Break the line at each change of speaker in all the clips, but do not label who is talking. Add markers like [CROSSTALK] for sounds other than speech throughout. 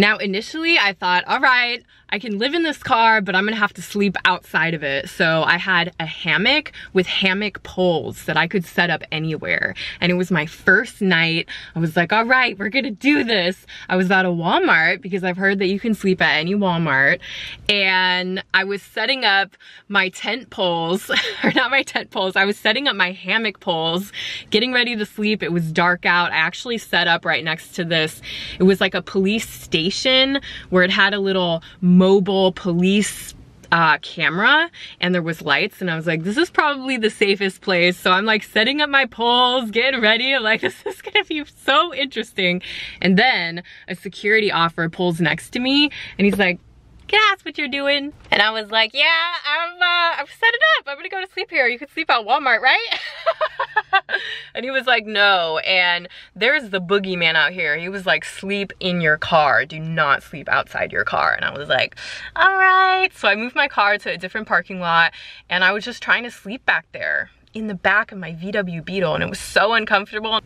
Now initially I thought, all right, I can live in this car, but I'm gonna have to sleep outside of it. So I had a hammock with hammock poles that I could set up anywhere. And it was my first night. I was like, all right, we're gonna do this. I was at a Walmart because I've heard that you can sleep at any Walmart. And I was setting up my tent poles, [LAUGHS] or not my tent poles, I was setting up my hammock poles, getting ready to sleep. It was dark out. I actually set up right next to this. It was like a police station where it had a little mobile police uh, camera and there was lights and I was like, this is probably the safest place. So I'm like setting up my poles, getting ready. I'm like, [LAUGHS] this is gonna be so interesting. And then a security officer pulls next to me and he's like, can I ask what you're doing? And I was like, yeah, I'm, uh, I'm setting up. I'm gonna go to sleep here. You could sleep at Walmart, right? [LAUGHS] and he was like, no. And there's the boogeyman out here. He was like, sleep in your car. Do not sleep outside your car. And I was like, all right. So I moved my car to a different parking lot and I was just trying to sleep back there in the back of my VW Beetle and it was so uncomfortable.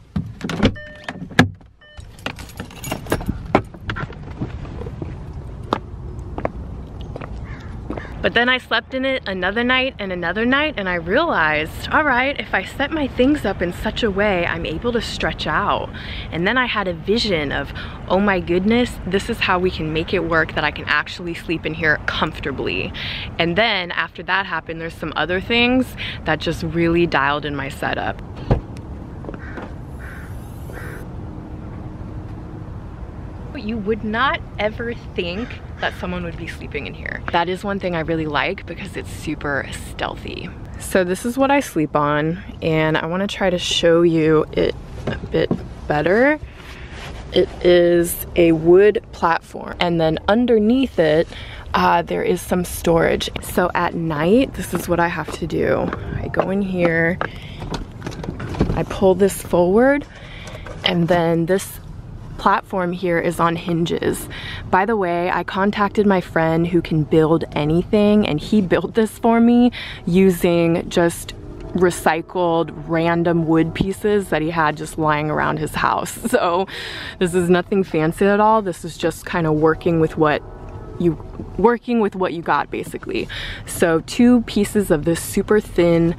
But then I slept in it another night and another night and I realized, all right, if I set my things up in such a way, I'm able to stretch out. And then I had a vision of, oh my goodness, this is how we can make it work that I can actually sleep in here comfortably. And then after that happened, there's some other things that just really dialed in my setup. You would not ever think that someone would be sleeping in here. That is one thing I really like because it's super stealthy. So this is what I sleep on and I wanna try to show you it a bit better. It is a wood platform and then underneath it uh, there is some storage. So at night, this is what I have to do. I go in here, I pull this forward and then this platform here is on hinges. By the way, I contacted my friend who can build anything and he [LAUGHS] built this for me using just recycled random wood pieces that he had just lying around his house. [LAUGHS] So this is nothing fancy at all. This is just kind of working with what you working with what you got basically. So two pieces of this super thin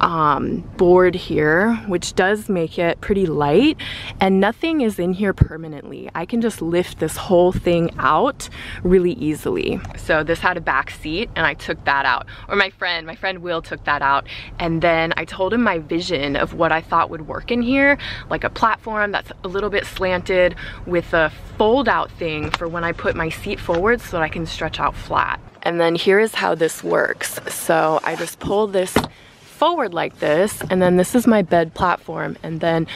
um, board here, which does make it pretty light and nothing is in here permanently. I can just lift this whole thing out really easily. So this had a back seat and I took that out. Or my friend, my friend Will took that out. And then I told him my vision of what I thought would work in here, like a platform that's a little bit slanted with a fold out thing for when I put my seat forward so that I can stretch out flat. And then here is how this works. So I just pull this forward like this and then this is my bed platform and then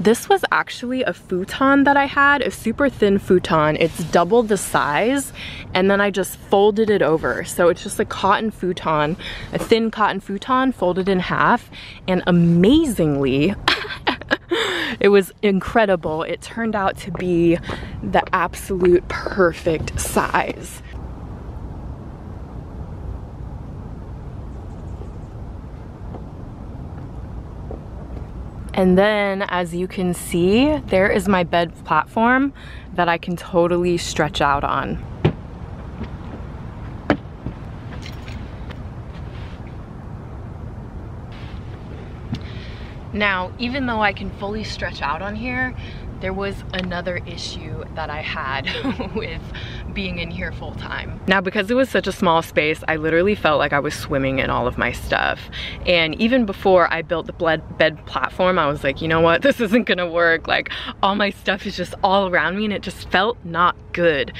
this was actually a futon that I had, a super thin futon. It's double the size and then I just folded it over. So it's just a cotton futon, a thin cotton futon folded in half and amazingly, [LAUGHS] it was incredible. It turned out to be the absolute perfect size. And then as you can see, there is my bed platform that I can totally stretch out on. Now, even though I can fully stretch out on here, there was another issue that I had [LAUGHS] with being in here full time. Now because it was such a small space, I literally felt like I was swimming in all of my stuff. And even before I built the bed platform, I was like, you know what, [LAUGHS] this isn't gonna work. Like all my stuff is just all around me and it just felt not good.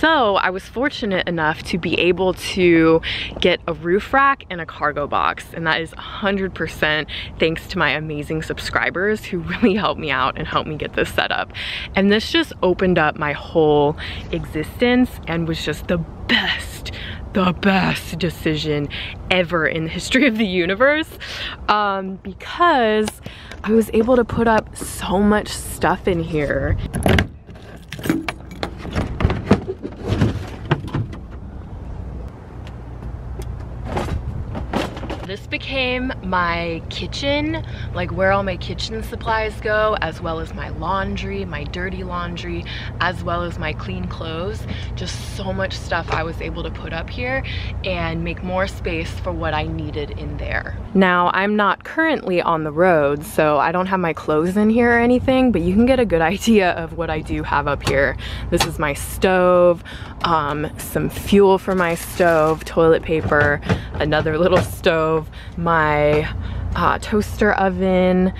So I was fortunate enough to be able to get a roof rack and a cargo box. And that is 100% thanks to my amazing subscribers who [LAUGHS] really helped me out and helped me get this set up. And this just opened up my whole existence and was just the best the best decision ever in the history of the universe um, because I was able to put up so much stuff in here. Became my kitchen, like where all my kitchen supplies go, as well as my laundry, my dirty laundry, as well as my clean clothes. Just so much stuff I was able to put up here and make more space for what I needed in there. Now, I'm not currently on the road, so I don't have my clothes in here or anything, but you can get a good [LAUGHS] idea of what I do have up here. This is my stove, um, some fuel for my stove, toilet paper, another little stove, my uh, toaster oven,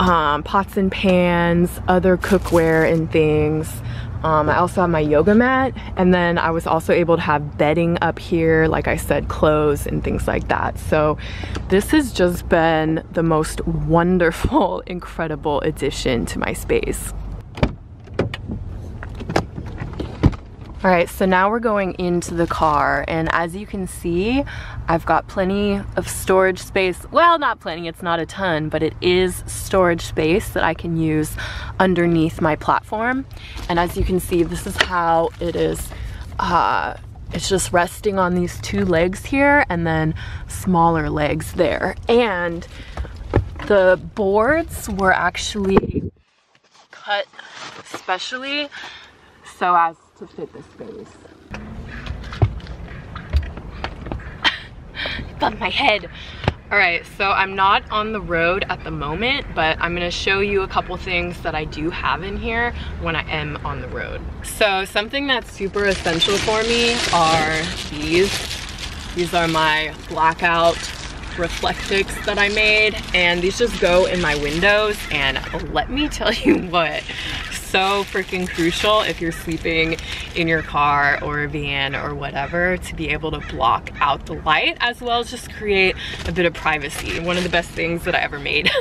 um, pots and pans, other cookware and things. Um, I also have my yoga mat and then I was also able to have bedding up here, like I said, clothes and things like that. So this has just been the most wonderful, [LAUGHS] incredible addition to my space. All right, so now we're going into the car and as you can see, I've got plenty of storage space. Well, not plenty, it's not a ton, but it is storage space that I can use underneath my platform. And as you can see, this is how it is uh, it's just resting on these two legs here and then smaller legs there. And the boards were actually cut specially so as to fit the space. [LAUGHS] Above my head. All right, so I'm not on the road at the moment, but I'm gonna show you a couple things that I do have in here when I am on the road. So something that's super essential for me are these. These are my blackout Reflectix that I made, and these just go in my windows, and let me tell you [LAUGHS] what, so freaking crucial if you're sleeping in your car or a van or whatever to be able to block out the light as well as just create a bit of privacy. One of the best things that I ever made. [LAUGHS]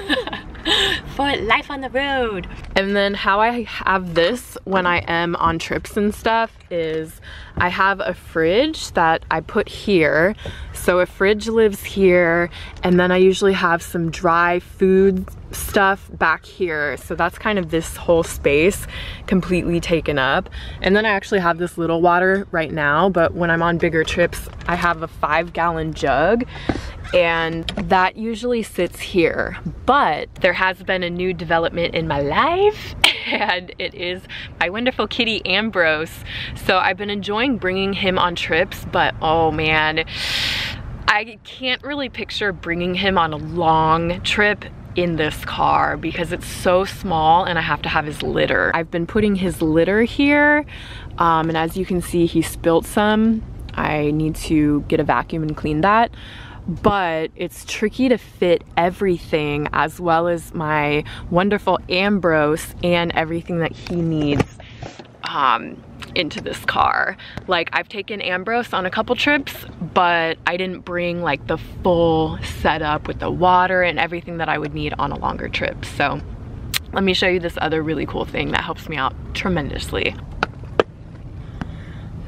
for life on the road. And then how I have this when I am on trips and stuff is I have a fridge that I put here. So a fridge lives here and then I usually have some dry food stuff back here. So that's kind of this whole space completely taken up. And then I actually have this little water right now, but when I'm on bigger trips, I have a five gallon jug and that usually sits here. But there has been a new development in my life [LAUGHS] and it is my wonderful kitty Ambrose. So I've been enjoying bringing him on trips, but oh man, I can't really picture bringing him on a long trip in this car because it's so small and I have to have his litter. I've been putting his litter here um, and as you can see he spilt some. I need to get a vacuum and clean that but it's tricky to fit everything as well as my wonderful Ambrose and everything that he needs um, into this car. Like I've taken Ambrose on a couple trips, but I didn't bring like the full setup with the water and everything that I would need on a longer trip. So let me show you this other really cool thing that helps me out tremendously.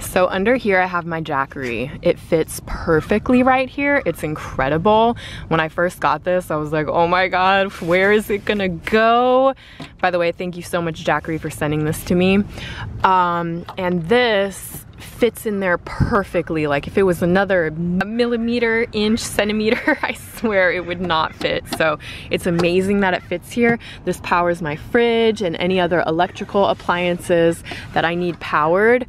So under here I have my Jackery. It fits perfectly right here. It's incredible. When I first got this, I was like, oh my God, where is it gonna go? By the way, thank you so much Jackery for sending this to me. Um, and this fits in there perfectly. Like if it was another millimeter, inch, centimeter, [LAUGHS] I swear it would not fit. So it's amazing that it fits here. This powers my fridge and any other electrical appliances that I need powered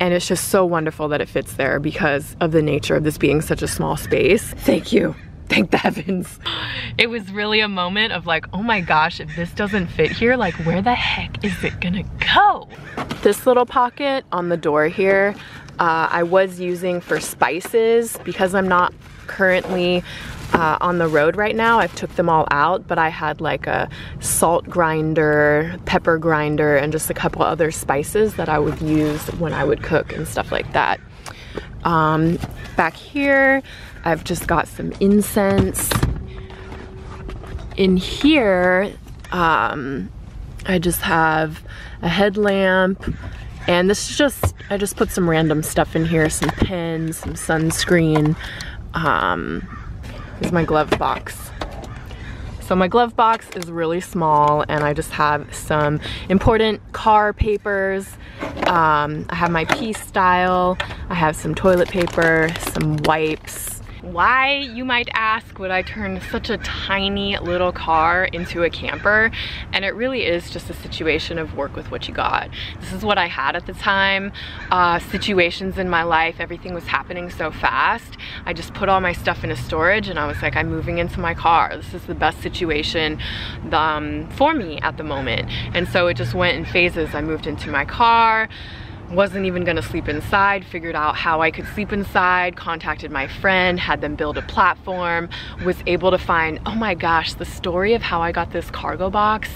and it's just so wonderful that it fits there because of the nature of this being such a small space. Thank you. Thank the heavens. It was really a moment of like, oh my gosh, if this doesn't fit here, like where the heck is it gonna go? This little pocket on the door here, uh, I was using for spices because I'm not currently uh, on the road right now. I've took them all out, but I had like a salt grinder, pepper grinder, and just a couple other spices that I would use when I would cook and stuff like that. Um, back here, I've just got some incense. In here, um, I just have a headlamp, and this is just, I just put some random stuff in here, some pens, some sunscreen, um, is my glove box. So my glove box is really small and I just have some important car papers. Um, I have my pStyle, I have some toilet paper, some wipes, why, you might ask, would I turn such a tiny little car into a camper? And it really is just a situation of work with what you got. This is what I had at the time. Uh, situations in my life, everything was happening so fast. I just put all my stuff in a storage and I was like, I'm moving into my car. This is the best situation um, for me at the moment. And so it just went in phases. I moved into my car, wasn't even gonna sleep inside, figured out how I could sleep inside, contacted my friend, had them build a platform, was able to find, oh my gosh, the story of how I got this cargo box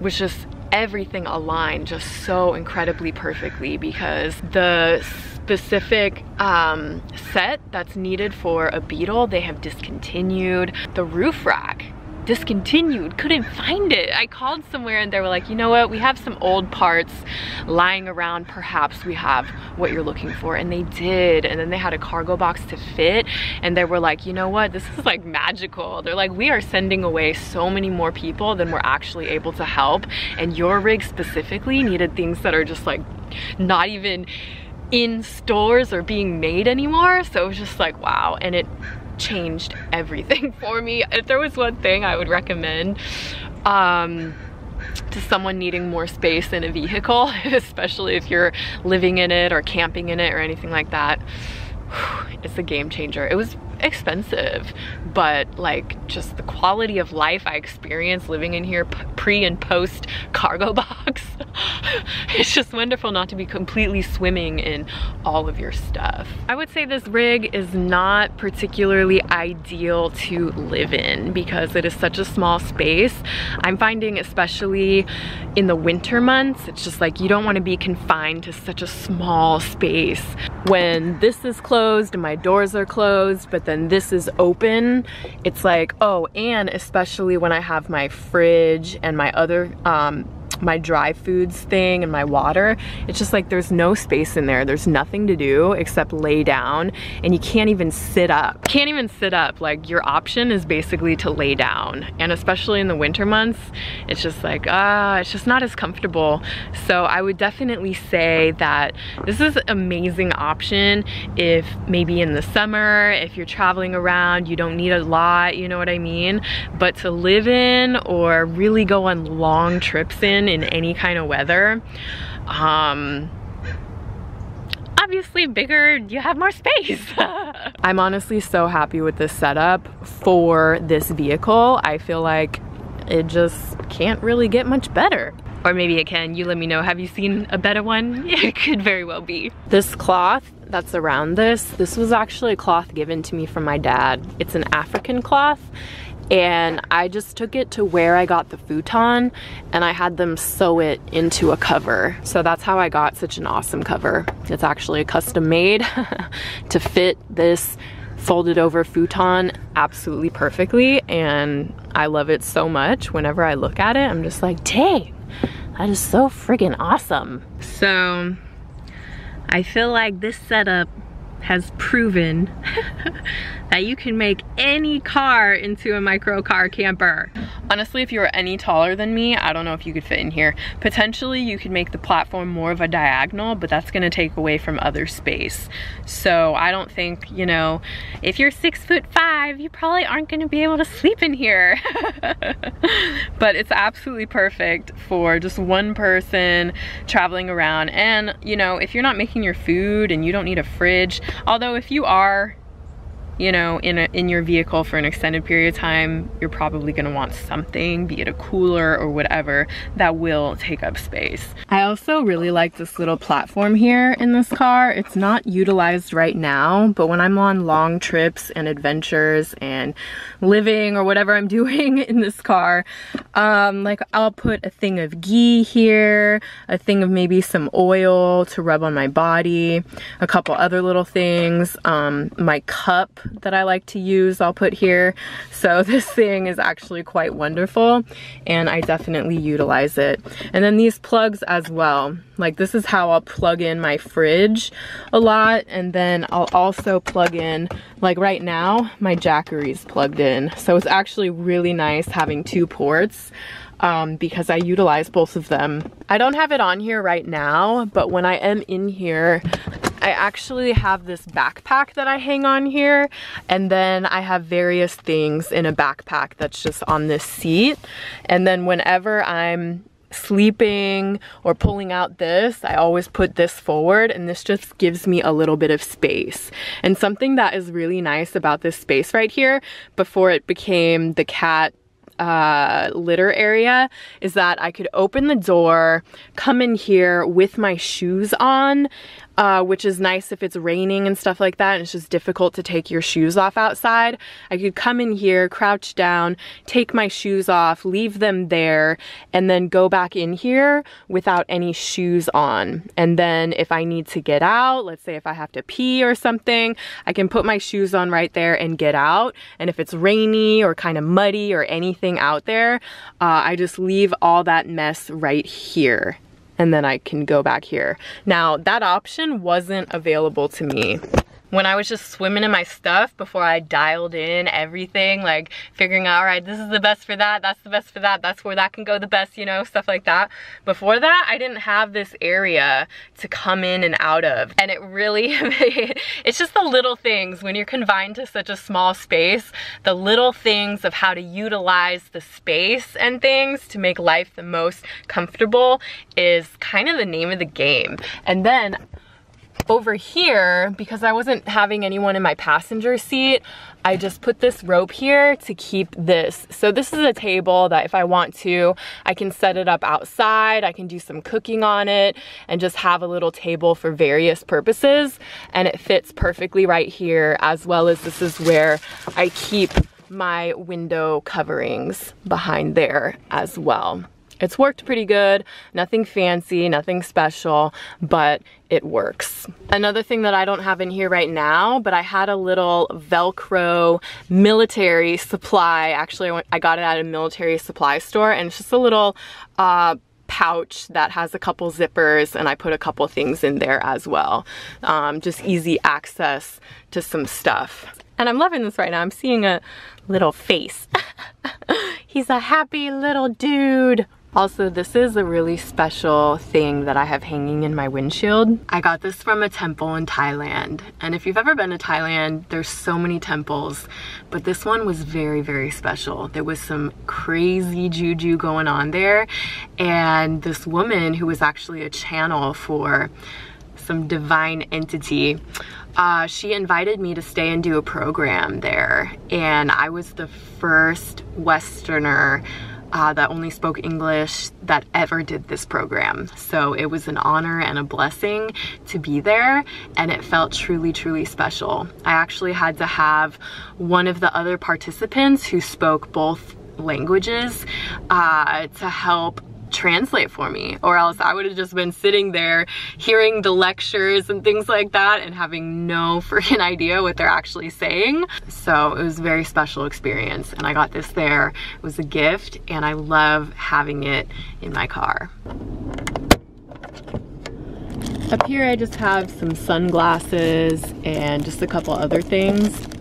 was just everything aligned just so incredibly perfectly because the specific um, set that's needed for a Beetle, they have discontinued. The roof rack discontinued, couldn't find it. I called somewhere and they were like, you know what, we have some old parts lying around, perhaps we have what you're looking for. And they did, and then they had a cargo box to fit and they were like, you know what, this is like magical. They're like, we are sending away so many more people than we're actually able to help. And your rig specifically needed things that are just like not even in stores or being made anymore. So it was just like, wow. And it changed everything [LAUGHS] for me. If there was one thing I would recommend um, to someone needing more space in a vehicle, [LAUGHS] especially if you're living in it or camping in it or anything like that, [SIGHS] it's a game changer. It was expensive, but like just the quality of life I experienced living in here pre and post cargo [LAUGHS] box. it's just wonderful not to be completely swimming in all of your stuff. I would say this rig is not particularly ideal to live in because it is such a small space. I'm finding especially in the winter months, it's just like you don't want to be confined to such a small space. When this is closed and my doors are closed, but then this is open, it's like, oh, and especially when I have my fridge and my other um, my dry foods thing and my water, it's just like there's no space in there. There's nothing to do except lay down and you can't even sit up. Can't even sit up. Like your option is basically to lay down. And especially in the winter months, it's just like, ah, uh, it's just not as comfortable. So I would definitely say that this is an amazing option if maybe in the summer, if you're traveling around, you don't need a lot, you know what I mean? But to live in or really go on long trips in in any kind of weather. Um, obviously bigger, you have more space. [LAUGHS] I'm honestly so happy with this setup for this vehicle. I feel like it just can't really get much better. Or maybe it can, you let me know. Have you seen a better one? [LAUGHS] it could very well be. This cloth that's around this, this was actually a cloth given to me from my dad. It's an African cloth and I just took it to where I got the futon and I had them sew it into a cover. So that's how I got such an awesome cover. It's actually a custom made [LAUGHS] to fit this folded over futon absolutely perfectly and I love it so much. Whenever I look at it, I'm just like, dang, that is so friggin' awesome. So I feel like this setup has proven [LAUGHS] that you can make any car into a micro car camper. Honestly, if you were any taller than me, I don't know if you could fit in here. Potentially, you could make the platform more of a diagonal, but that's gonna take away from other space. So I don't think, you know, if you're six foot five, you probably aren't gonna be able to sleep in here. [LAUGHS] but it's absolutely perfect for just one person traveling around. And, you know, if you're not making your food and you don't need a fridge, although if you are, you know, in, a, in your vehicle for an extended period of time, you're probably gonna want something, be it a cooler or whatever, that will take up space. I also really like this little platform here in this car. It's not utilized right now, but when I'm on long trips and adventures and living or whatever I'm [LAUGHS] doing in this car, um, like I'll put a thing of ghee here, a thing of maybe some oil to rub on my body, a couple other little things, um, my cup that I like to use I'll put here. So [LAUGHS] this thing is actually quite wonderful and I definitely utilize it. And then these plugs as well. Like this is how I'll plug in my fridge a lot and then I'll also plug in, like right now, my Jackery's plugged in. So it's actually really nice having two ports um, because I utilize both of them. I don't have it on here right now, but when I am in here I actually have this backpack that I hang on here and then I have various things in a backpack that's just on this seat and then whenever I'm sleeping or pulling out this, I always put this forward and this just gives me a little bit of space. And something that is really nice about this space right here before it became the cat uh, litter area is that I could open the door, come in here with my shoes on, uh, which is nice if it's raining and stuff like that and it's just difficult to take your shoes off outside. I could come in here, crouch down, take my shoes off, leave them there, and then go back in here without any shoes on. And then if I need to get out, let's say if I have to pee or something, I can put my shoes on right there and get out. And if it's rainy or kind of muddy or anything out there, uh, I just leave all that mess right here and then I can go back here. Now that option wasn't available to me when I was just swimming in my stuff before I dialed in everything, like figuring out, all right, this is the best for that, that's the best for that, that's where that can go the best, you know, stuff like that. Before that, I didn't have this area to come in and out of. And it really, [LAUGHS] it's just the little things when you're confined to such a small space, the little things of how to utilize the space and things to make life the most comfortable is kind of the name of the game. And then over here, because I wasn't having anyone in my passenger seat, I just put this rope here to keep this. So this is a table that if I want to, I can set it up outside, I can do some cooking on it, and just have a little table for various purposes. And it fits perfectly right here, as well as this is where I keep my window coverings behind there as well. It's worked pretty good, nothing fancy, nothing special, but it works. Another thing that I don't have in here right now, but I had a little Velcro military supply. Actually, I got it at a military supply store and it's just a little uh, pouch that has a couple zippers and I put a couple things in there as well. Um, just easy access to some stuff. And I'm loving this right now. I'm seeing a little face. [LAUGHS] He's a happy little dude. Also, this is a really special thing that I have hanging in my windshield. I got this from a temple in Thailand. And if you've ever been to Thailand, there's so many temples, but this one was very, very special. There was some crazy juju going on there. And this woman who was actually a channel for some divine entity uh, she invited me to stay and do a program there and I was the first Westerner uh, that only spoke English that ever did this program. So it was an honor and a blessing to be there and it felt truly, truly special. I actually had to have one of the other participants who spoke both languages uh, to help translate for me or else I would have just been sitting there hearing the lectures and things like that and having no [LAUGHS] freaking idea what they're actually saying. So it was a very special experience and I got this there. It was a gift and I love having it in my car. Up here I just have some sunglasses and just a couple other things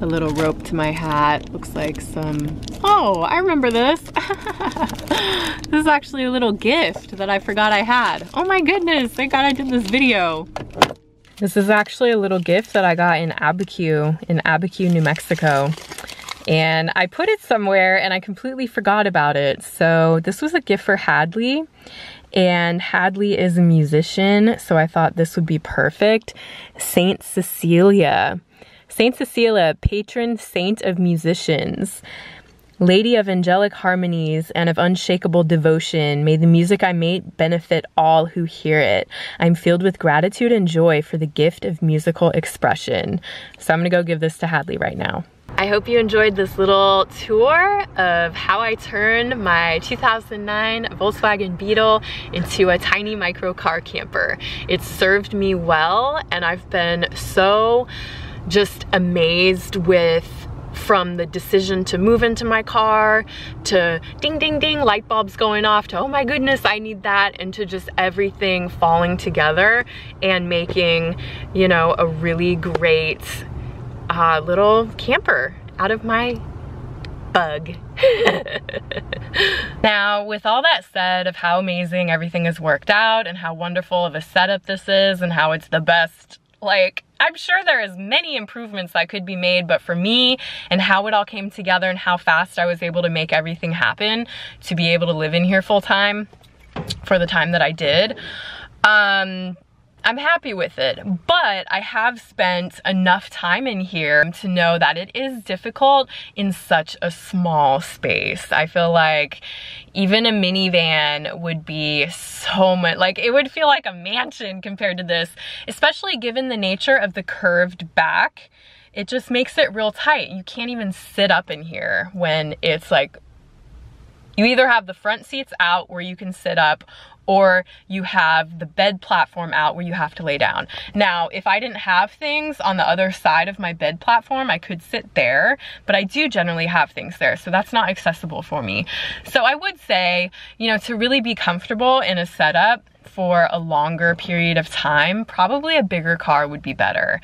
a little rope to my hat. Looks like some, oh, I remember this. [LAUGHS] this is actually a little gift that I forgot I had. Oh my goodness, thank God I did this video. This is actually a little gift that I got in Abiquiu, in Abiquiu, New Mexico. And I put it somewhere and I completely forgot about it. So this was a gift for Hadley and Hadley is a musician, so I thought this would be perfect. Saint Cecilia. Saint Cecilia, patron saint of musicians. Lady of angelic harmonies and of unshakable devotion, may the music I make benefit all who hear it. I'm filled with gratitude and joy for the gift of musical expression. So I'm gonna go give this to Hadley right now. I hope you enjoyed this little tour of how I turned my 2009 Volkswagen Beetle into a tiny micro car camper. It served me well and I've been so just amazed with from the decision to move into my car to ding ding ding light bulbs going off to oh my goodness I need that and to just everything falling together and making you know a really great uh, little camper out of my bug. [LAUGHS] Now, with all that said of how amazing everything has worked out and how wonderful of a setup this is and how it's the best, like, I'm sure there is many improvements that could be made, but for me and how it all came together and how fast I was able to make everything happen to be able to live in here full time for the time that I did, um, I'm happy with it, but I have spent enough time in here to know that it is difficult in such a small space. I feel like even a minivan would be so much, like it would feel like a mansion compared to this, especially given the nature of the curved back. It just makes it real tight. You can't even sit up in here when it's like you either have the front seats out where you can sit up or you have the bed platform out where you have to lay down. Now, if I didn't have things on the other side of my bed platform, I could sit there, but I do generally have things there, so that's not accessible for me. So I would say, you know, to really be comfortable in a setup for a longer period of time, probably a bigger car would be better.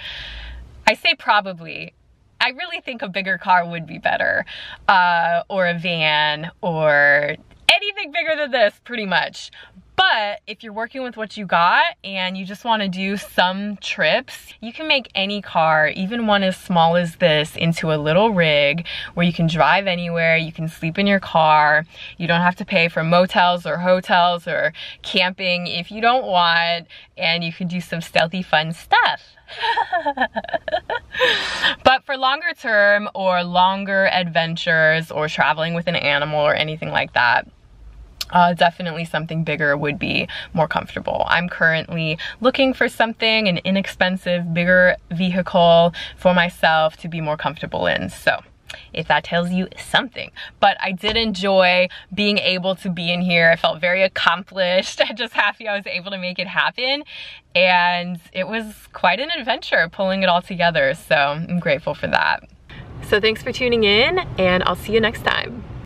I say probably, I really think a bigger car would be better, uh, or a van, or anything bigger than this, pretty much. But if you're working with what you got and you just wanna do some trips, you can make any car, even one as small as this, into a little rig where you can drive anywhere, you can sleep in your car, you don't have to pay for motels or hotels or camping if you don't want, and you can do some stealthy fun stuff. [LAUGHS] but for longer term or longer adventures or traveling with an animal or anything like that, uh, definitely something bigger would be more comfortable. I'm currently looking for something, an inexpensive, bigger vehicle for myself to be more comfortable in. So if that tells you something. But I did enjoy being able to be in here. I felt very accomplished. I'm [LAUGHS] just happy I was able to make it happen. And it was quite an adventure pulling it all together. So I'm grateful for that. So thanks for tuning in and I'll see you next time.